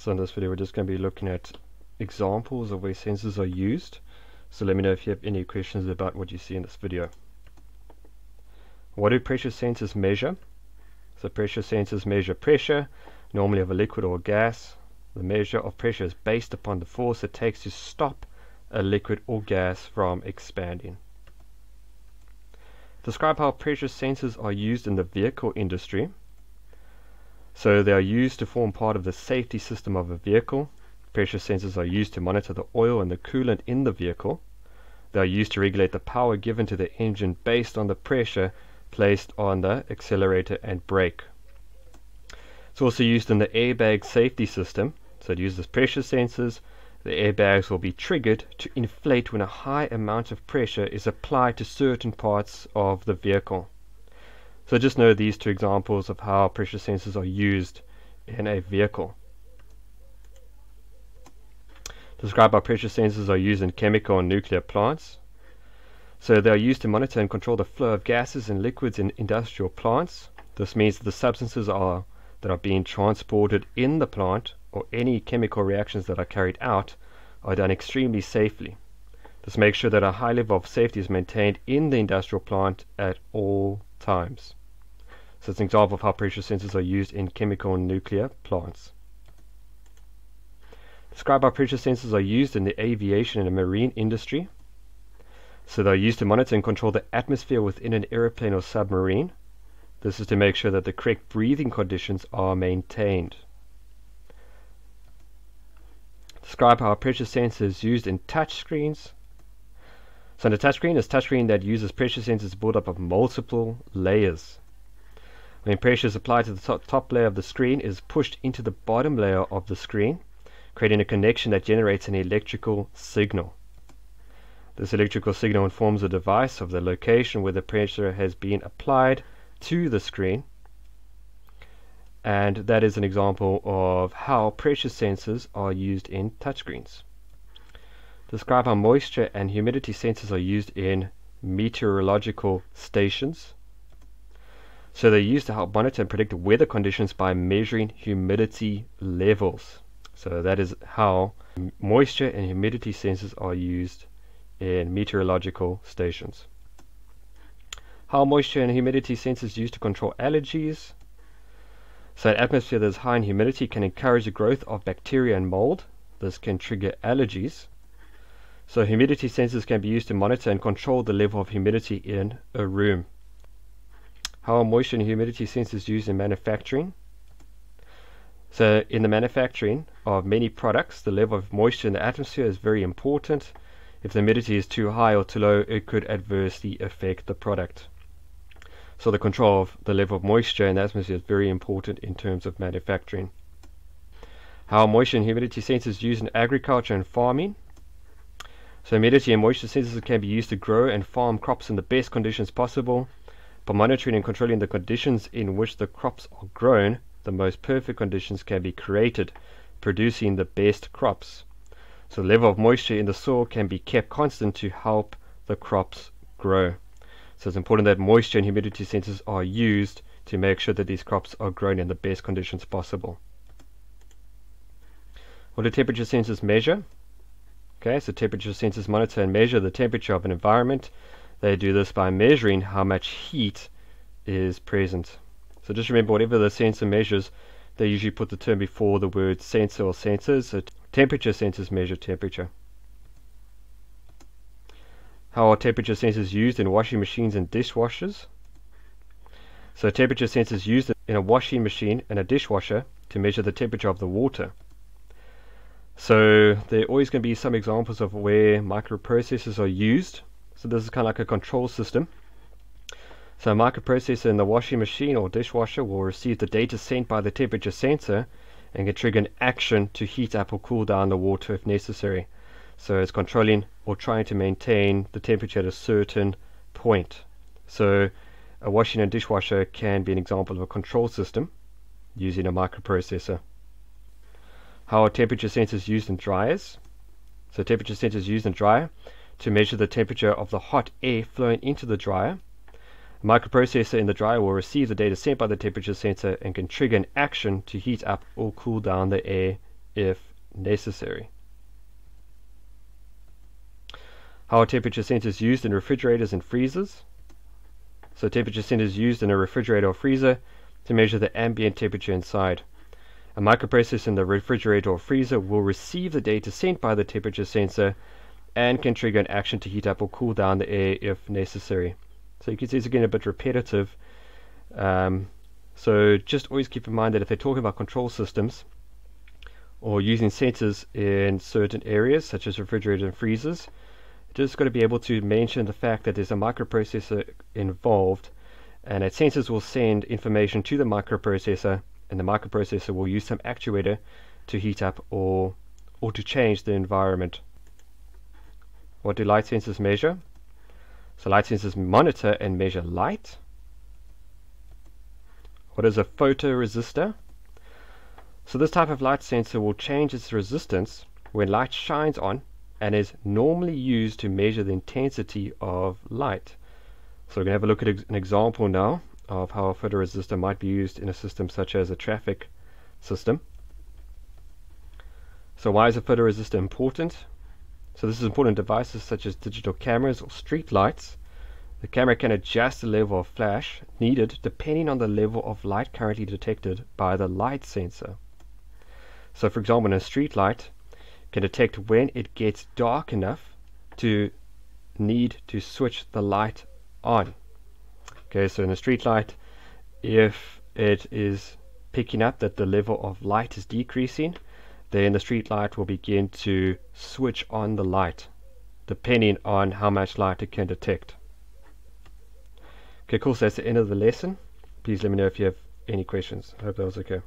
So in this video we're just going to be looking at examples of where sensors are used. So let me know if you have any questions about what you see in this video. What do pressure sensors measure? So pressure sensors measure pressure, normally of a liquid or a gas. The measure of pressure is based upon the force it takes to stop a liquid or gas from expanding. Describe how pressure sensors are used in the vehicle industry. So they are used to form part of the safety system of a vehicle. Pressure sensors are used to monitor the oil and the coolant in the vehicle. They are used to regulate the power given to the engine based on the pressure placed on the accelerator and brake. It's also used in the airbag safety system. So it uses pressure sensors. The airbags will be triggered to inflate when a high amount of pressure is applied to certain parts of the vehicle. So just know these two examples of how pressure sensors are used in a vehicle. Describe how pressure sensors are used in chemical and nuclear plants. So they are used to monitor and control the flow of gases and liquids in industrial plants. This means that the substances are that are being transported in the plant or any chemical reactions that are carried out are done extremely safely. This makes sure that a high level of safety is maintained in the industrial plant at all times. So it's an example of how pressure sensors are used in chemical and nuclear plants. Describe how pressure sensors are used in the aviation and the marine industry. So they're used to monitor and control the atmosphere within an aeroplane or submarine. This is to make sure that the correct breathing conditions are maintained. Describe how pressure sensor is used in touch screens. So in a touchscreen is a touchscreen that uses pressure sensors built up of multiple layers. When pressure is applied to the top, top layer of the screen, it is pushed into the bottom layer of the screen, creating a connection that generates an electrical signal. This electrical signal informs the device of the location where the pressure has been applied to the screen. And that is an example of how pressure sensors are used in touchscreens. Describe how moisture and humidity sensors are used in meteorological stations. So they're used to help monitor and predict weather conditions by measuring humidity levels. So that is how moisture and humidity sensors are used in meteorological stations. How moisture and humidity sensors used to control allergies. So an atmosphere that is high in humidity can encourage the growth of bacteria and mold. This can trigger allergies. So humidity sensors can be used to monitor and control the level of humidity in a room. How are moisture and humidity sensors used in manufacturing? So in the manufacturing of many products, the level of moisture in the atmosphere is very important. If the humidity is too high or too low, it could adversely affect the product. So the control of the level of moisture in the atmosphere is very important in terms of manufacturing. How are moisture and humidity sensors used in agriculture and farming? So humidity and moisture sensors can be used to grow and farm crops in the best conditions possible. By monitoring and controlling the conditions in which the crops are grown, the most perfect conditions can be created, producing the best crops. So the level of moisture in the soil can be kept constant to help the crops grow. So it's important that moisture and humidity sensors are used to make sure that these crops are grown in the best conditions possible. What do temperature sensors measure? Okay, so temperature sensors monitor and measure the temperature of an environment they do this by measuring how much heat is present. So just remember, whatever the sensor measures, they usually put the term before the word sensor or sensors. So temperature sensors measure temperature. How are temperature sensors used in washing machines and dishwashers? So temperature sensors used in a washing machine and a dishwasher to measure the temperature of the water. So there are always going to be some examples of where microprocessors are used so this is kind of like a control system. So a microprocessor in the washing machine or dishwasher will receive the data sent by the temperature sensor and can trigger an action to heat up or cool down the water if necessary. So it's controlling or trying to maintain the temperature at a certain point. So a washing and dishwasher can be an example of a control system using a microprocessor. How are temperature sensors used in dryers? So temperature sensors used in dryer to measure the temperature of the hot air flowing into the dryer. A microprocessor in the dryer will receive the data sent by the temperature sensor and can trigger an action to heat up or cool down the air if necessary. How are temperature sensors used in refrigerators and freezers? So temperature sensors used in a refrigerator or freezer to measure the ambient temperature inside. A microprocessor in the refrigerator or freezer will receive the data sent by the temperature sensor and can trigger an action to heat up or cool down the air if necessary. So you can see it's again a bit repetitive. Um, so just always keep in mind that if they're talking about control systems or using sensors in certain areas such as refrigerators and freezers, just got to be able to mention the fact that there's a microprocessor involved and that sensors will send information to the microprocessor and the microprocessor will use some actuator to heat up or or to change the environment. What do light sensors measure? So light sensors monitor and measure light. What is a photoresistor? So this type of light sensor will change its resistance when light shines on and is normally used to measure the intensity of light. So we're going to have a look at an example now of how a photoresistor might be used in a system such as a traffic system. So why is a photoresistor important? So this is important in devices such as digital cameras or street lights. The camera can adjust the level of flash needed depending on the level of light currently detected by the light sensor. So for example, in a street light can detect when it gets dark enough to need to switch the light on. Okay, so in a street light, if it is picking up that the level of light is decreasing, then the street light will begin to switch on the light depending on how much light it can detect. Okay, cool. So that's the end of the lesson. Please let me know if you have any questions. I hope that was okay.